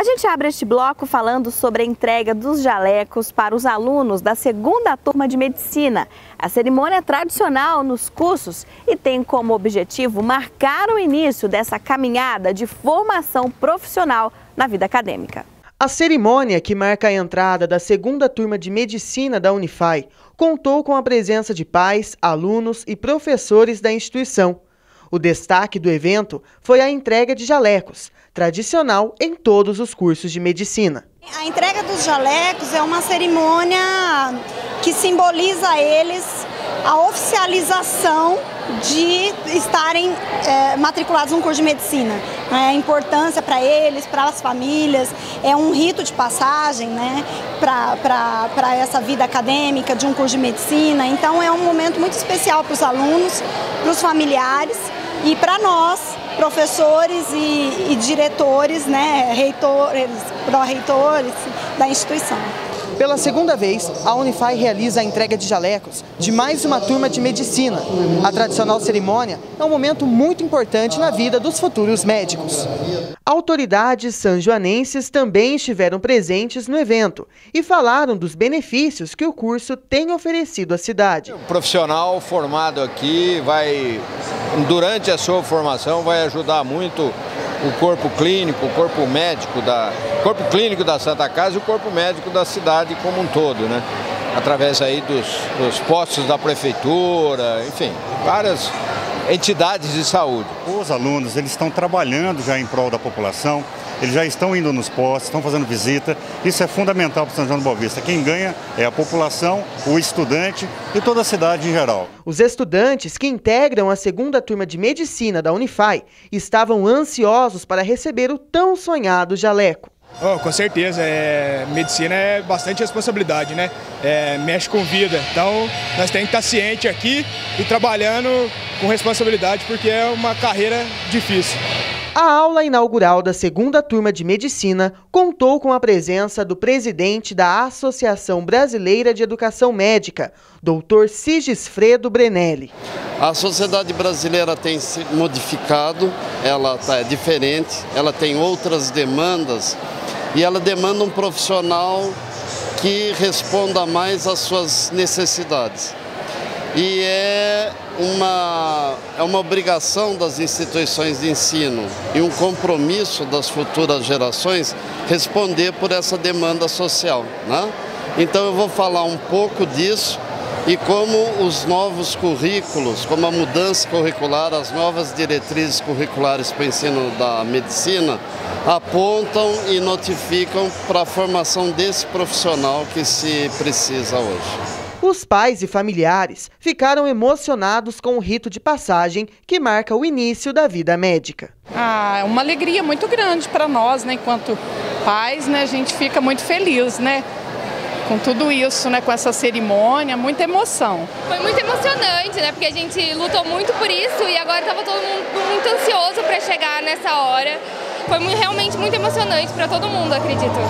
A gente abre este bloco falando sobre a entrega dos jalecos para os alunos da segunda turma de medicina. A cerimônia é tradicional nos cursos e tem como objetivo marcar o início dessa caminhada de formação profissional na vida acadêmica. A cerimônia que marca a entrada da segunda turma de medicina da Unify contou com a presença de pais, alunos e professores da instituição. O destaque do evento foi a entrega de jalecos, tradicional em todos os cursos de medicina. A entrega dos jalecos é uma cerimônia que simboliza a eles a oficialização de estarem é, matriculados no curso de medicina. Né? A importância para eles, para as famílias, é um rito de passagem né? para essa vida acadêmica de um curso de medicina. Então é um momento muito especial para os alunos, para os familiares e para nós, professores e, e diretores, né, reitores, pró-reitores da instituição. Pela segunda vez, a Unify realiza a entrega de jalecos de mais uma turma de medicina. A tradicional cerimônia é um momento muito importante na vida dos futuros médicos. Autoridades sanjoanenses também estiveram presentes no evento e falaram dos benefícios que o curso tem oferecido à cidade. O profissional formado aqui vai, durante a sua formação, vai ajudar muito o corpo clínico, o corpo médico da corpo clínico da Santa Casa e o corpo médico da cidade como um todo, né? Através aí dos, dos postos da prefeitura, enfim, várias entidades de saúde. Os alunos, eles estão trabalhando já em prol da população, eles já estão indo nos postos, estão fazendo visita. Isso é fundamental para São João do Boa Vista. Quem ganha é a população, o estudante e toda a cidade em geral. Os estudantes que integram a segunda turma de medicina da Unify estavam ansiosos para receber o tão sonhado jaleco. Oh, com certeza, é, medicina é bastante responsabilidade, né? É, mexe com vida. Então, nós temos que estar ciente aqui e trabalhando com responsabilidade, porque é uma carreira difícil. A aula inaugural da segunda turma de medicina contou com a presença do presidente da Associação Brasileira de Educação Médica, Dr. Sigisfredo Brenelli. A sociedade brasileira tem se modificado, ela está diferente, ela tem outras demandas e ela demanda um profissional que responda mais às suas necessidades. E é uma, é uma obrigação das instituições de ensino e um compromisso das futuras gerações responder por essa demanda social. Né? Então eu vou falar um pouco disso e como os novos currículos, como a mudança curricular, as novas diretrizes curriculares para o ensino da medicina apontam e notificam para a formação desse profissional que se precisa hoje. Os pais e familiares ficaram emocionados com o rito de passagem que marca o início da vida médica. Ah, é uma alegria muito grande para nós, né? Enquanto pais, né? A gente fica muito feliz, né? Com tudo isso, né? Com essa cerimônia, muita emoção. Foi muito emocionante, né? Porque a gente lutou muito por isso e agora estava todo mundo muito ansioso para chegar nessa hora. Foi realmente muito emocionante para todo mundo, acredito.